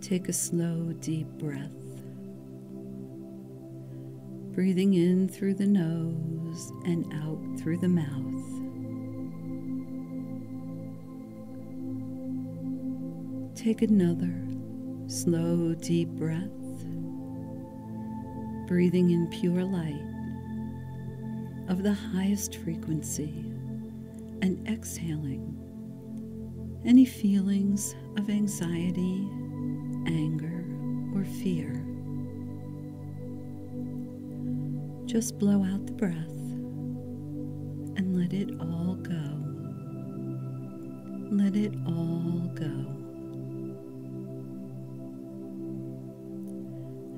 Take a slow, deep breath. Breathing in through the nose and out through the mouth. Take another slow, deep breath. Breathing in pure light of the highest frequency and exhaling any feelings of anxiety, anger, or fear. Just blow out the breath and let it all go. Let it all go.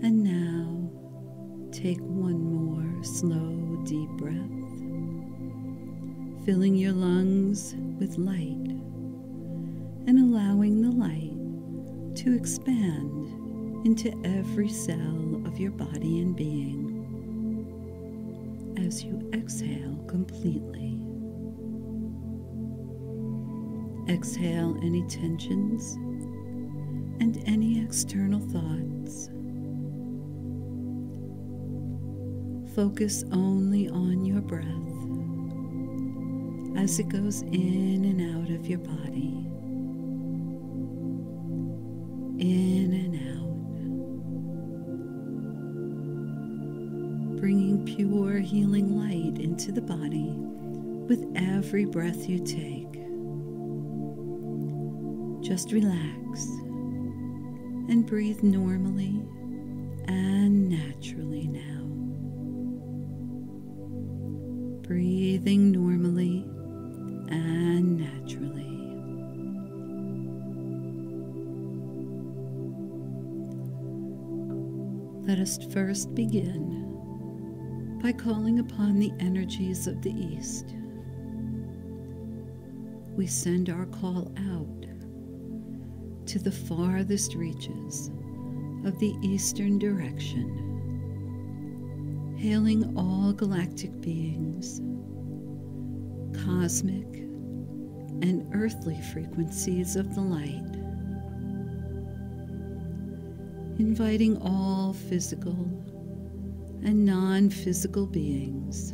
And now take one more slow, deep breath, filling your lungs with light and allowing the light to expand into every cell of your body and being as you exhale completely. Exhale any tensions and any external thoughts. Focus only on your breath as it goes in and out of your body. In and out. Bringing pure healing light into the body with every breath you take. Just relax and breathe normally and naturally now. breathing normally Us first begin by calling upon the energies of the East. We send our call out to the farthest reaches of the eastern direction hailing all galactic beings, cosmic and earthly frequencies of the light, inviting all physical and non physical beings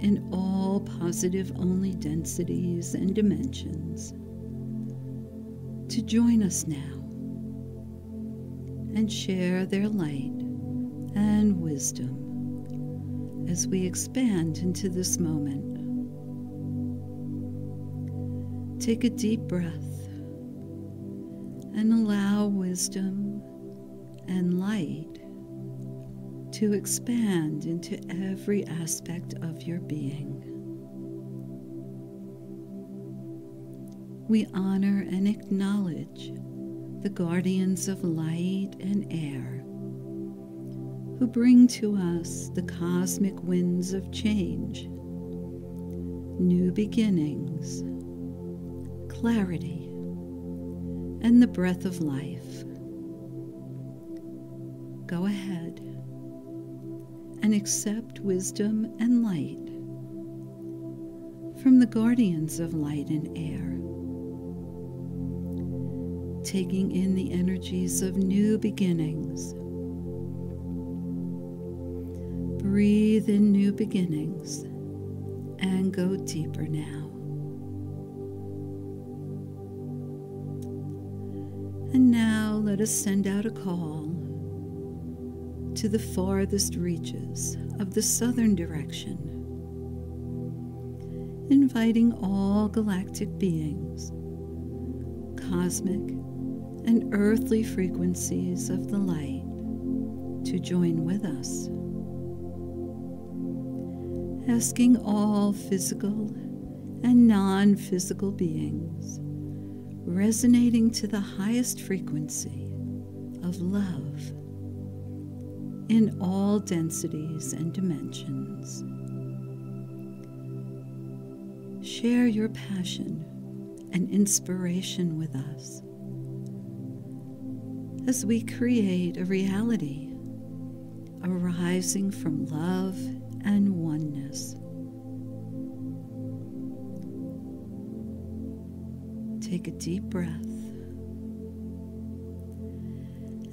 in all positive only densities and dimensions to join us now and share their light and wisdom as we expand into this moment. Take a deep breath and allow wisdom and light to expand into every aspect of your being. We honor and acknowledge the guardians of light and air who bring to us the cosmic winds of change, new beginnings, clarity, and the breath of life. Go ahead and accept wisdom and light from the guardians of light and air, taking in the energies of new beginnings Breathe in new beginnings and go deeper now. And now let us send out a call to the farthest reaches of the southern direction, inviting all galactic beings, cosmic and earthly frequencies of the light to join with us asking all physical and non physical beings, resonating to the highest frequency of love in all densities and dimensions. Share your passion and inspiration with us as we create a reality arising from love and oneness. Take a deep breath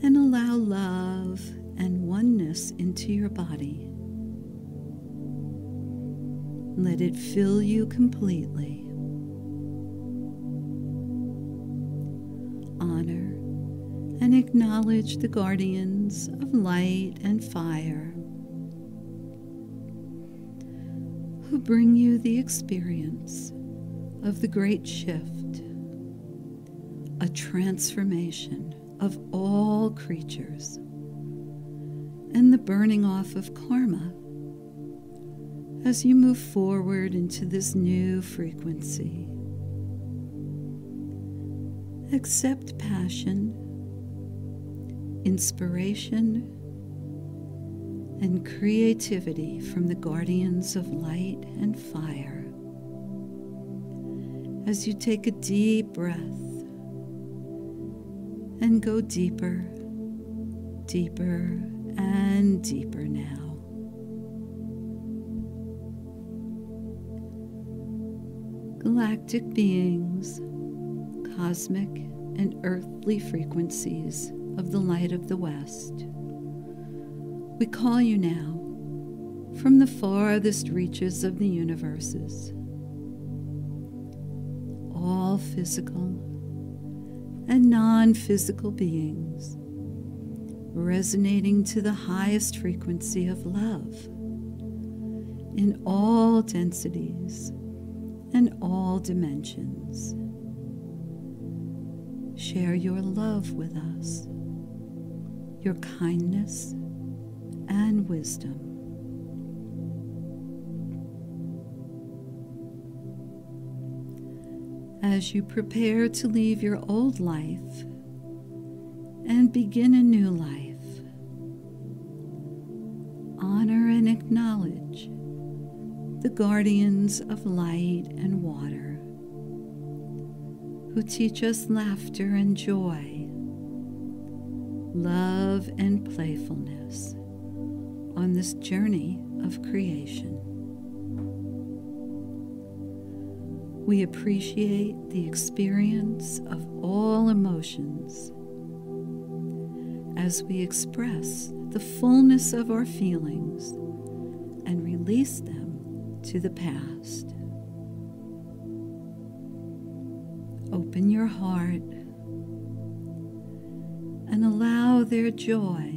and allow love and oneness into your body. Let it fill you completely. Honor and acknowledge the guardians of light and fire who bring you the experience of the great shift, a transformation of all creatures, and the burning off of karma as you move forward into this new frequency. Accept passion, inspiration, and creativity from the guardians of light and fire as you take a deep breath and go deeper, deeper, and deeper now. Galactic beings, cosmic and earthly frequencies of the light of the West, we call you now from the farthest reaches of the universes. All physical and non physical beings resonating to the highest frequency of love in all densities and all dimensions. Share your love with us, your kindness and wisdom. As you prepare to leave your old life and begin a new life, honor and acknowledge the guardians of light and water who teach us laughter and joy, love and playfulness on this journey of creation. We appreciate the experience of all emotions as we express the fullness of our feelings and release them to the past. Open your heart and allow their joy,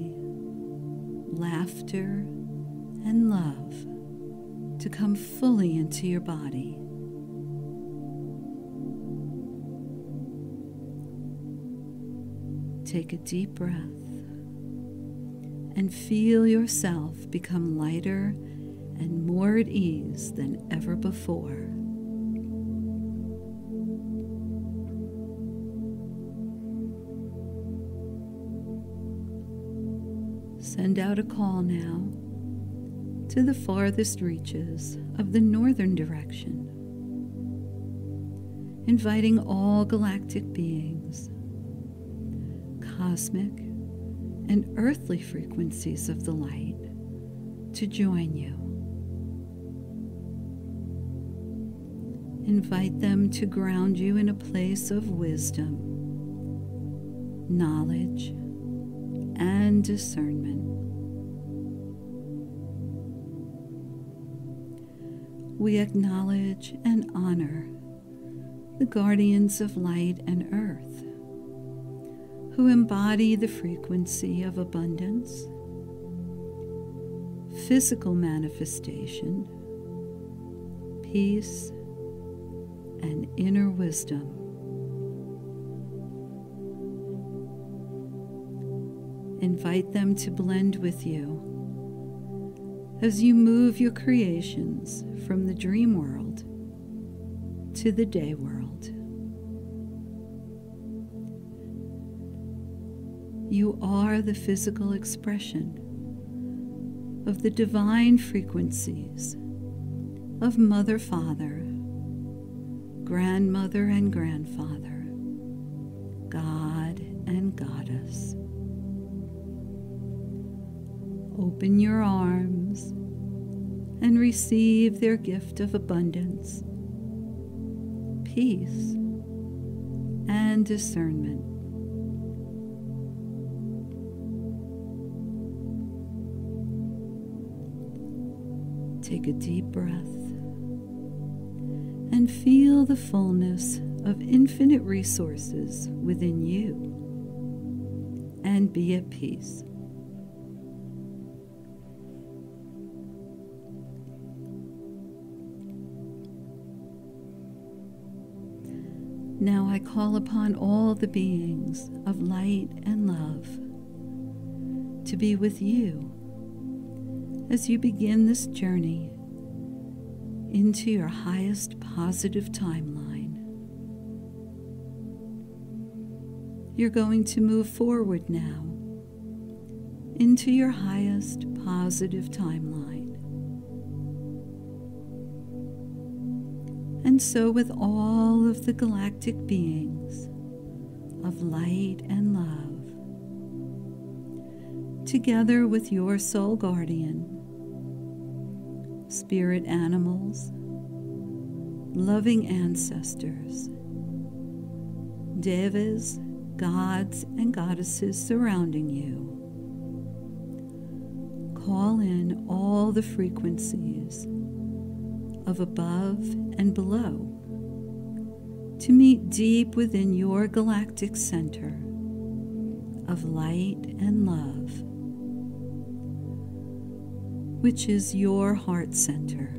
laughter, and love to come fully into your body. Take a deep breath and feel yourself become lighter and more at ease than ever before. Send out a call now to the farthest reaches of the northern direction, inviting all galactic beings, cosmic and earthly frequencies of the light to join you. Invite them to ground you in a place of wisdom, knowledge, and discernment. We acknowledge and honor the guardians of light and earth who embody the frequency of abundance, physical manifestation, peace, and inner wisdom. Invite them to blend with you as you move your creations from the dream world to the day world. You are the physical expression of the divine frequencies of Mother, Father, Grandmother, and Grandfather, God and Goddess. Open your arms and receive their gift of abundance, peace, and discernment. Take a deep breath and feel the fullness of infinite resources within you and be at peace. Now I call upon all the beings of light and love to be with you as you begin this journey into your highest positive timeline. You're going to move forward now into your highest positive timeline. And so, with all of the galactic beings of light and love, together with your soul guardian, spirit animals, loving ancestors, devas, gods, and goddesses surrounding you. Call in all the frequencies of above and below to meet deep within your galactic center of light and love which is your heart center.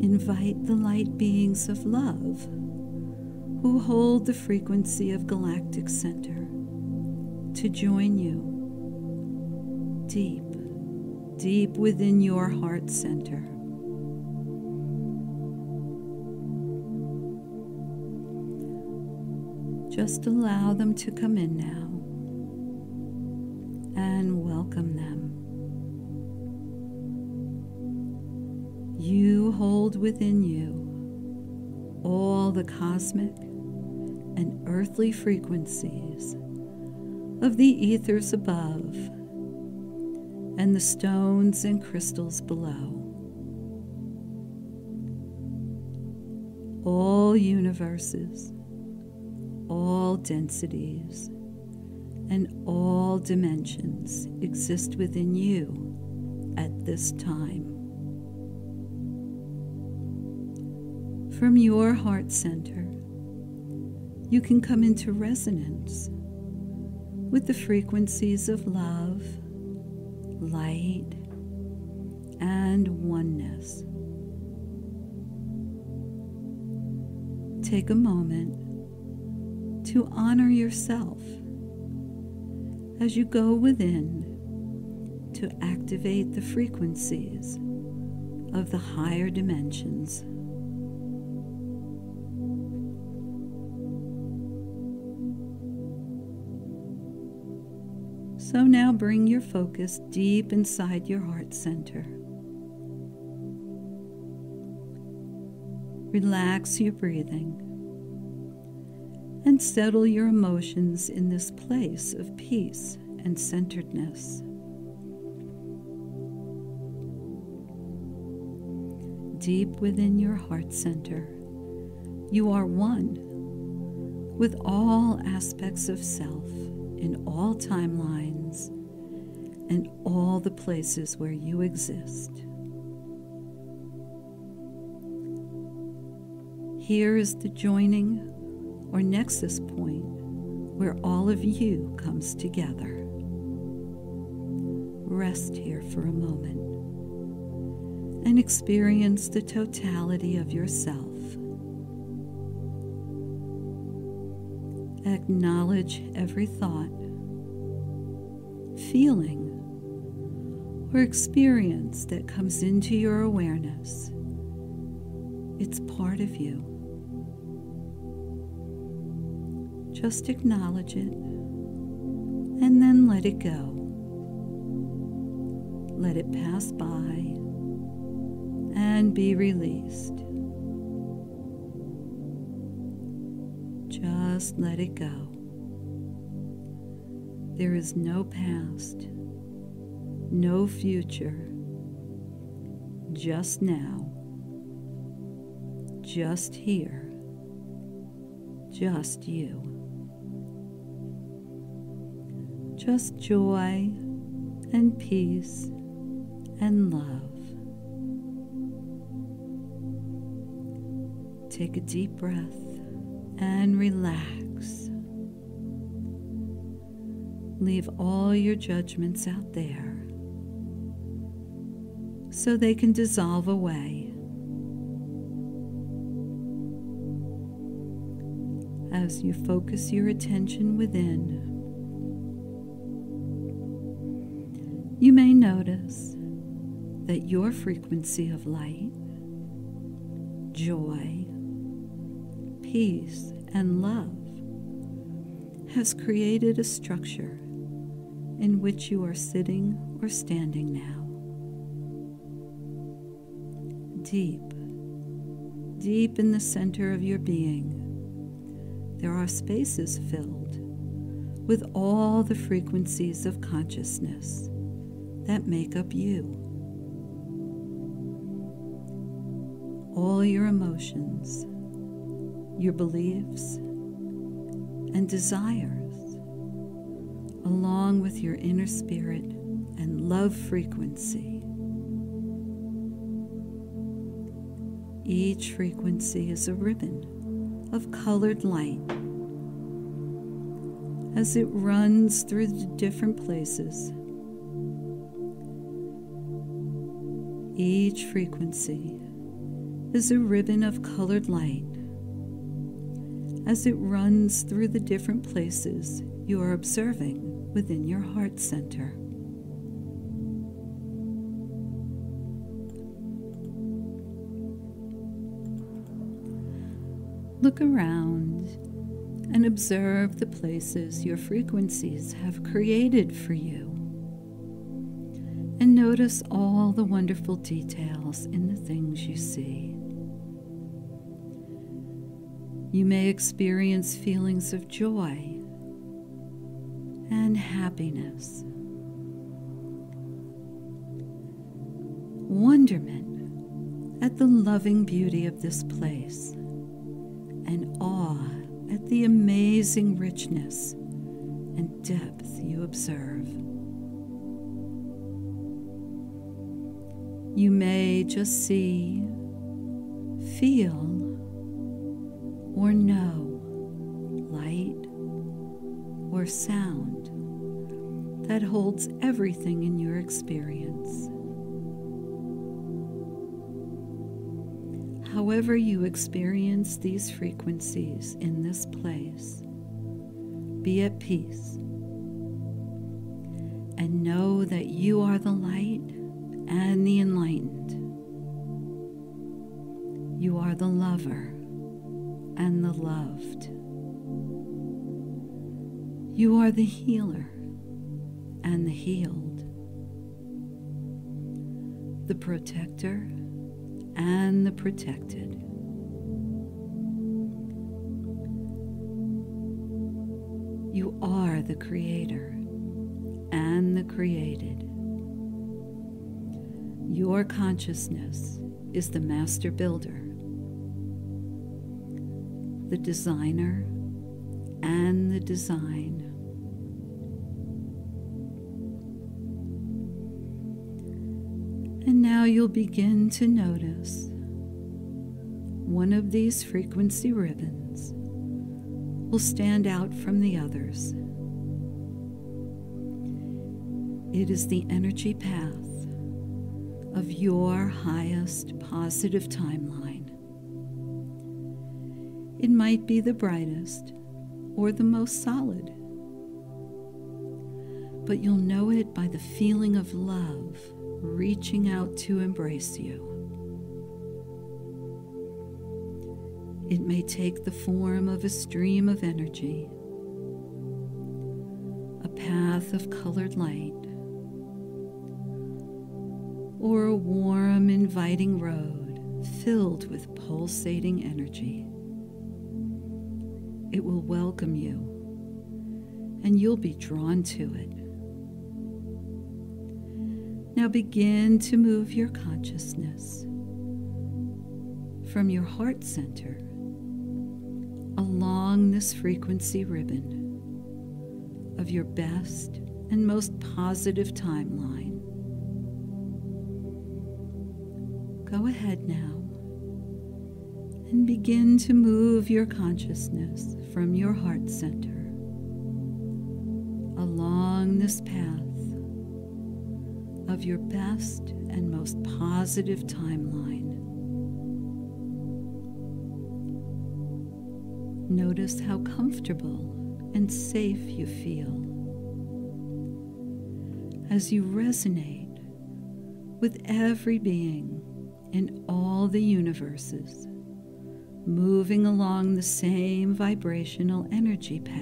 Invite the light beings of love who hold the frequency of galactic center to join you deep, deep within your heart center. Just allow them to come in now hold within you all the cosmic and earthly frequencies of the ethers above and the stones and crystals below. All universes, all densities, and all dimensions exist within you at this time. From your heart center, you can come into resonance with the frequencies of love, light, and oneness. Take a moment to honor yourself as you go within to activate the frequencies of the higher dimensions. So now bring your focus deep inside your heart center. Relax your breathing and settle your emotions in this place of peace and centeredness. Deep within your heart center, you are one with all aspects of self in all timelines and all the places where you exist. Here is the joining or nexus point where all of you comes together. Rest here for a moment and experience the totality of yourself. Acknowledge every thought, feeling, or experience that comes into your awareness. It's part of you. Just acknowledge it and then let it go. Let it pass by and be released. Just let it go. There is no past, no future, just now, just here, just you. just joy and peace and love. Take a deep breath and relax. Leave all your judgments out there so they can dissolve away. As you focus your attention within, you may notice that your frequency of light, joy, peace, and love has created a structure in which you are sitting or standing now. Deep, deep in the center of your being, there are spaces filled with all the frequencies of consciousness that make up you. All your emotions, your beliefs, and desires, along with your inner spirit and love frequency. Each frequency is a ribbon of colored light. As it runs through the different places, each frequency is a ribbon of colored light as it runs through the different places you are observing within your heart center. Look around and observe the places your frequencies have created for you. And notice all the wonderful details in the things you see. You may experience feelings of joy and happiness, wonderment at the loving beauty of this place, and awe at the amazing richness and depth you observe. You may just see, feel, or know light or sound that holds everything in your experience. However, you experience these frequencies in this place, be at peace and know that you are the light and the enlightened. You are the lover and the loved. You are the healer and the healed, the protector and the protected. You are the creator and the created. Your consciousness is the master builder the designer, and the design. And now you'll begin to notice one of these frequency ribbons will stand out from the others. It is the energy path of your highest positive timeline. It might be the brightest or the most solid, but you'll know it by the feeling of love reaching out to embrace you. It may take the form of a stream of energy, a path of colored light, or a warm, inviting road filled with pulsating energy it will welcome you and you'll be drawn to it. Now begin to move your consciousness from your heart center along this frequency ribbon of your best and most positive timeline. Go ahead now and begin to move your consciousness from your heart center along this path of your best and most positive timeline. Notice how comfortable and safe you feel as you resonate with every being in all the universes, moving along the same vibrational energy path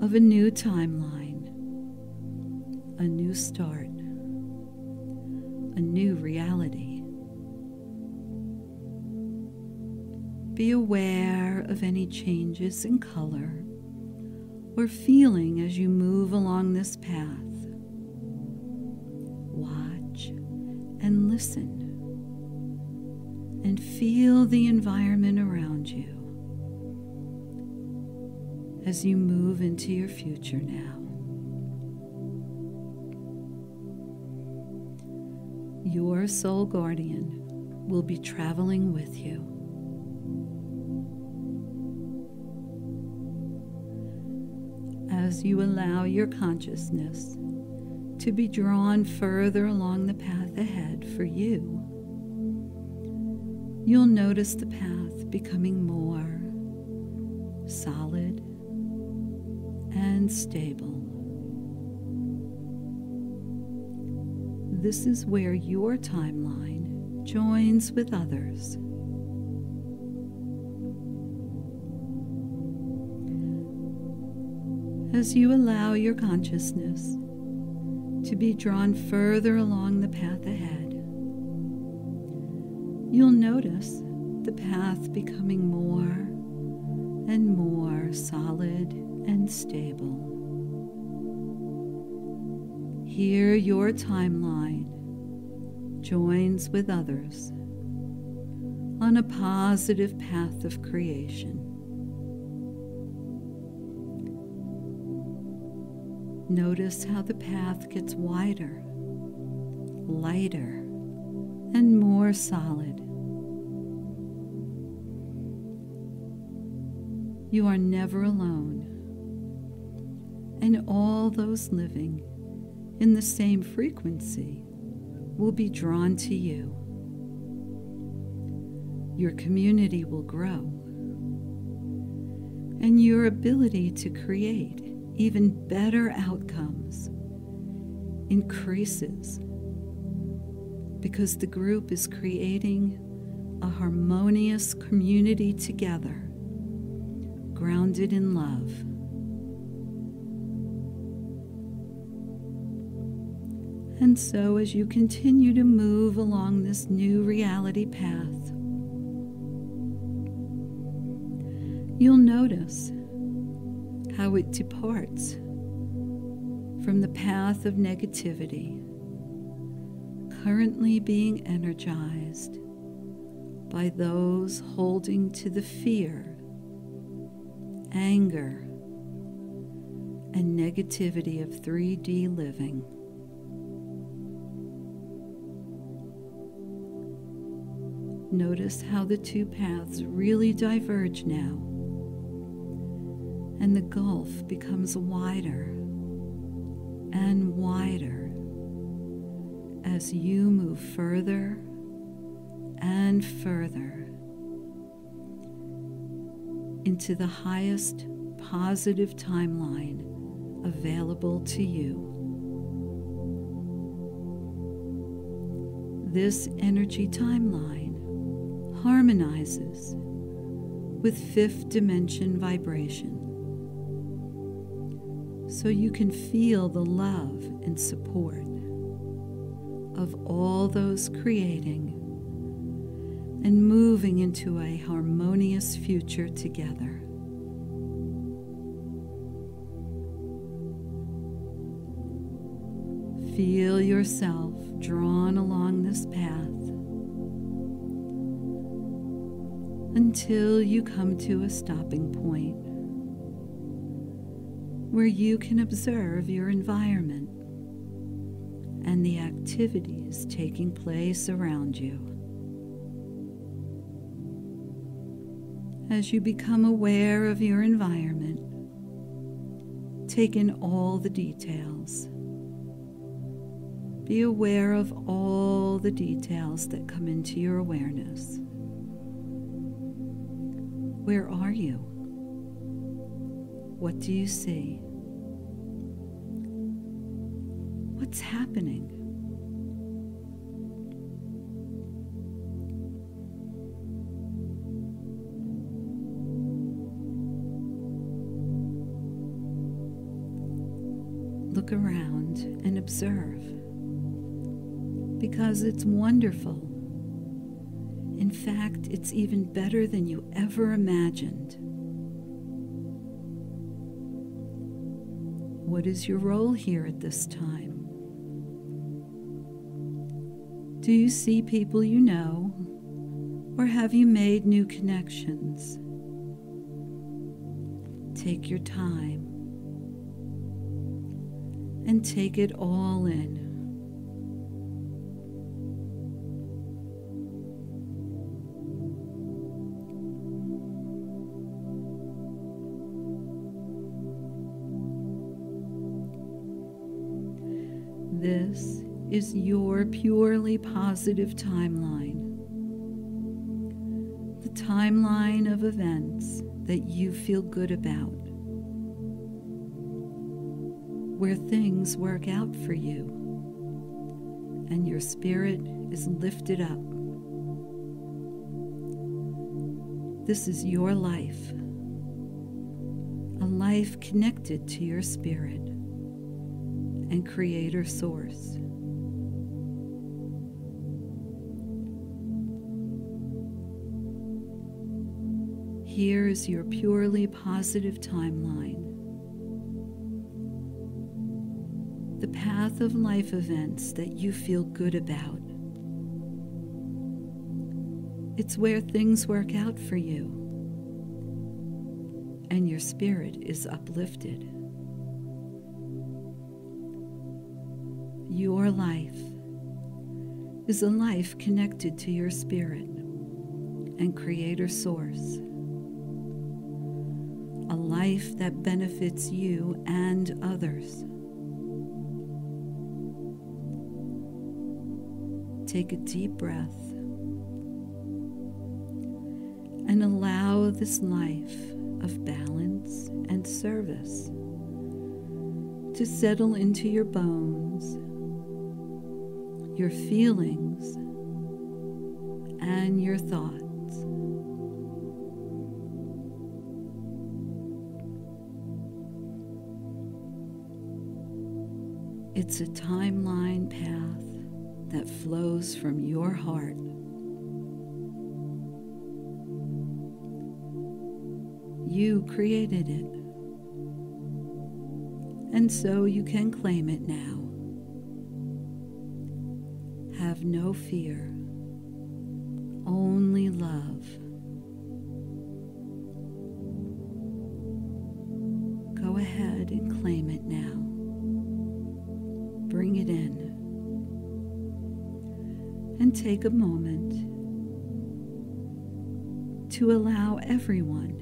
of a new timeline, a new start, a new reality. Be aware of any changes in color or feeling as you move along this path. Watch and listen and feel the environment around you as you move into your future now. Your soul guardian will be traveling with you. As you allow your consciousness to be drawn further along the path ahead for you, you'll notice the path becoming more solid and stable. This is where your timeline joins with others. As you allow your consciousness to be drawn further along the path ahead, you'll notice the path becoming more and more solid and stable. Here, your timeline joins with others on a positive path of creation. Notice how the path gets wider, lighter, and more solid. You are never alone, and all those living in the same frequency will be drawn to you. Your community will grow, and your ability to create even better outcomes increases because the group is creating a harmonious community together, grounded in love. And so, as you continue to move along this new reality path, you'll notice how it departs from the path of negativity, currently being energized by those holding to the fear, anger, and negativity of 3D living. Notice how the two paths really diverge now and the gulf becomes wider and wider as you move further and further into the highest positive timeline available to you. This energy timeline harmonizes with fifth dimension vibration so you can feel the love and support of all those creating and moving into a harmonious future together. Feel yourself drawn along this path until you come to a stopping point where you can observe your environment and the activities taking place around you. As you become aware of your environment, take in all the details. Be aware of all the details that come into your awareness. Where are you? What do you see? What's happening? Look around and observe because it's wonderful. In fact, it's even better than you ever imagined. What is your role here at this time? Do you see people you know, or have you made new connections? Take your time and take it all in. This is your purely positive timeline. The timeline of events that you feel good about, where things work out for you and your spirit is lifted up. This is your life, a life connected to your spirit and Creator Source. Here is your purely positive timeline. Of life events that you feel good about. It's where things work out for you, and your spirit is uplifted. Your life is a life connected to your spirit and Creator Source. A life that benefits you and others. Take a deep breath and allow this life of balance and service to settle into your bones your feelings, and your thoughts. It's a timeline path that flows from your heart. You created it, and so you can claim it now. Have no fear, only love. Go ahead and claim it now. Take a moment to allow everyone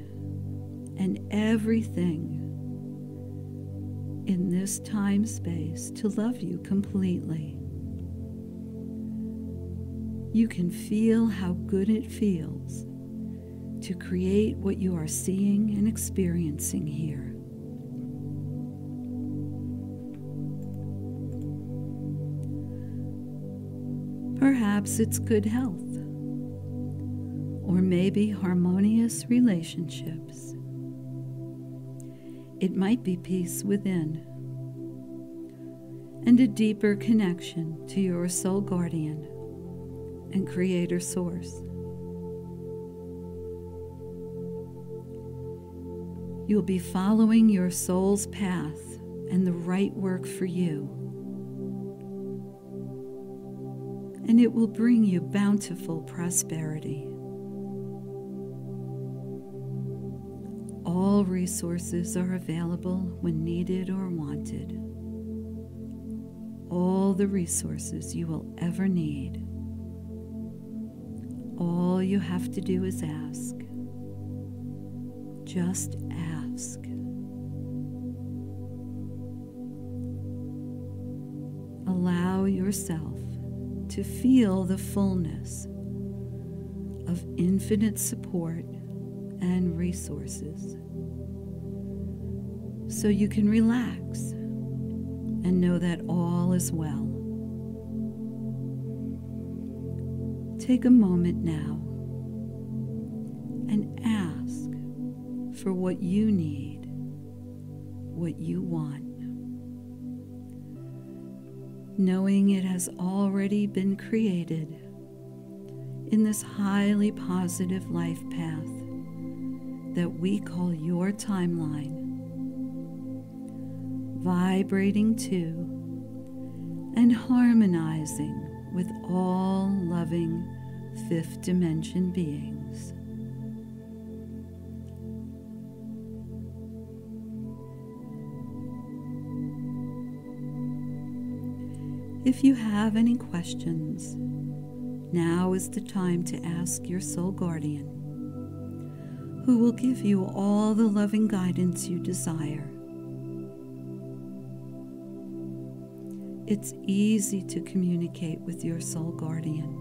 and everything in this time space to love you completely you can feel how good it feels to create what you are seeing and experiencing here. Perhaps it's good health, or maybe harmonious relationships. It might be peace within and a deeper connection to your soul guardian and Creator Source. You'll be following your soul's path and the right work for you. And it will bring you bountiful prosperity. all resources are available when needed or wanted. All the resources you will ever need. All you have to do is ask. Just ask. Allow yourself to feel the fullness of infinite support and resources so you can relax and know that all is well. Take a moment now and ask for what you need, what you want, knowing it has already been created in this highly positive life path that we call your timeline, vibrating to and harmonizing with all loving fifth dimension beings. If you have any questions, now is the time to ask your soul guardian, who will give you all the loving guidance you desire. It's easy to communicate with your soul guardian.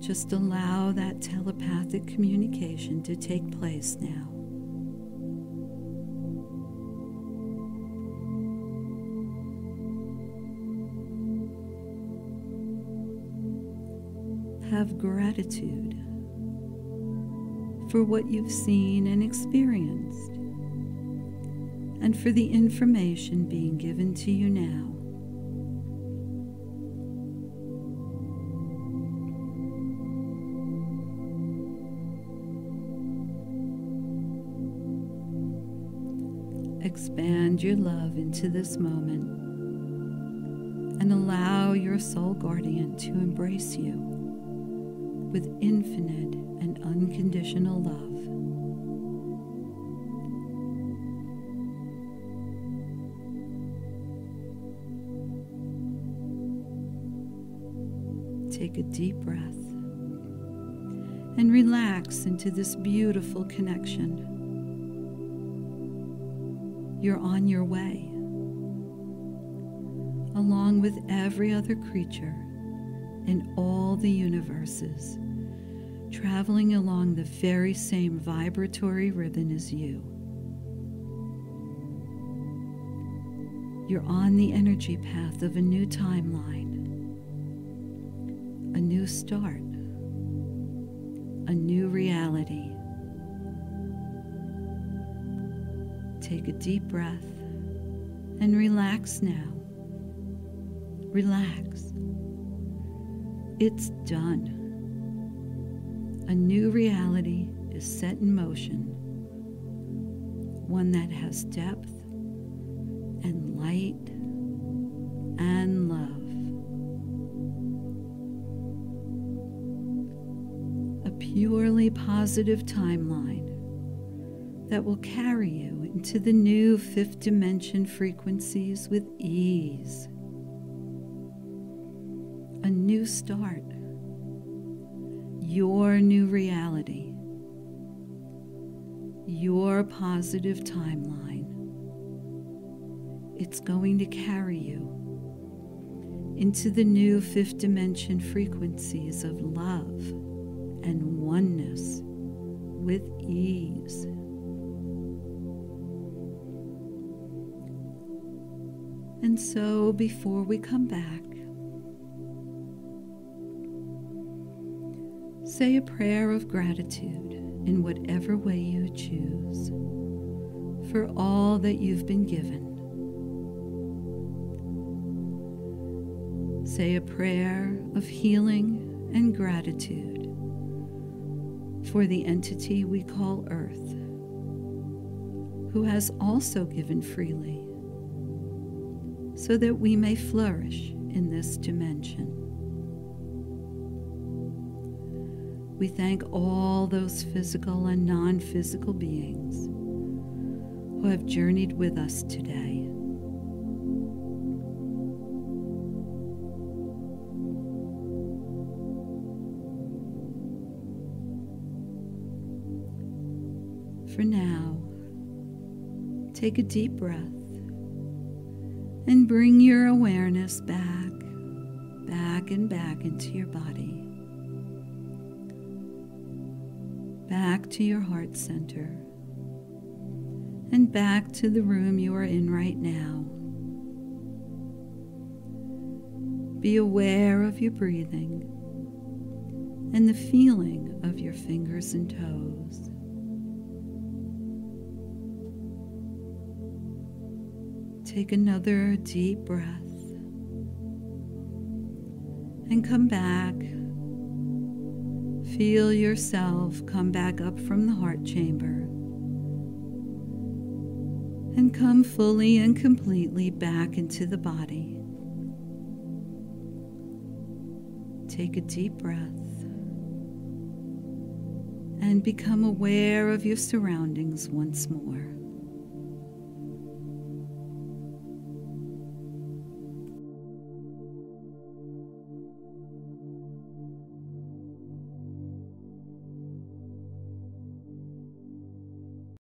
Just allow that telepathic communication to take place now. Gratitude for what you've seen and experienced and for the information being given to you now. Expand your love into this moment and allow your soul guardian to embrace you with infinite and unconditional love. Take a deep breath and relax into this beautiful connection. You're on your way, along with every other creature in all the universes, traveling along the very same vibratory ribbon as you. You're on the energy path of a new timeline a new start, a new reality. Take a deep breath and relax now. Relax. It's done. A new reality is set in motion, one that has depth and light and love. A purely positive timeline that will carry you into the new fifth dimension frequencies with ease. Start, your new reality, your positive timeline. It's going to carry you into the new fifth dimension frequencies of love and oneness with ease. And so, before we come back, say a prayer of gratitude in whatever way you choose for all that you've been given. Say a prayer of healing and gratitude for the entity we call Earth, who has also given freely, so that we may flourish in this dimension. We thank all those physical and non physical beings who have journeyed with us today. For now, take a deep breath and bring your awareness back, back and back into your body, back to your heart center, and back to the room you are in right now. Be aware of your breathing and the feeling of your fingers and toes. Take another deep breath and come back. Feel yourself come back up from the heart chamber and come fully and completely back into the body. Take a deep breath and become aware of your surroundings once more.